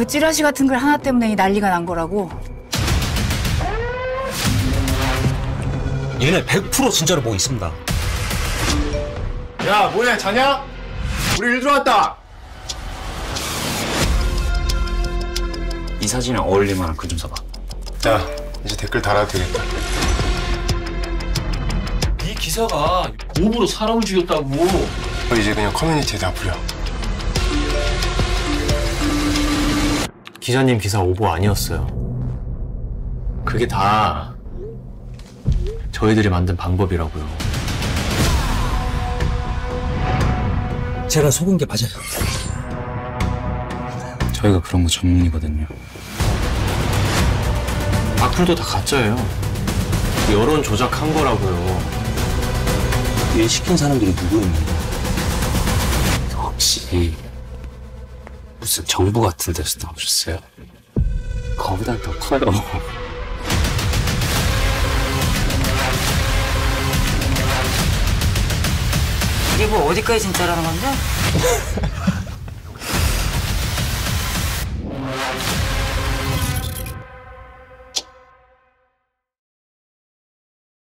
그 찌라시 같은 글 하나 때문에 이 난리가 난 거라고. 얘네 100% 진짜로 뭐 있습니다. 야 뭐야 자냐? 우리 일 들어왔다. 이 사진에 어울릴 만한 글 좀 써봐. 자 이제 댓글 달아도 되겠다. 이 기사가 오브로 사람을 죽였다고. 너 이제 그냥 커뮤니티에 다 뿌려. 기자님 기사 오보 아니었어요. 그게 다 저희들이 만든 방법이라고요. 제가 속은 게 맞아요. 저희가 그런 거 전문이거든요. 악플도 다 가짜예요. 여론 조작한 거라고요. 일 시킨 사람들이 누구였는데? 혹시 무슨 정부 같은 데서 나오셨어요? 거보다 더 커요. 이게 뭐 어디까지 진짜라는 건데?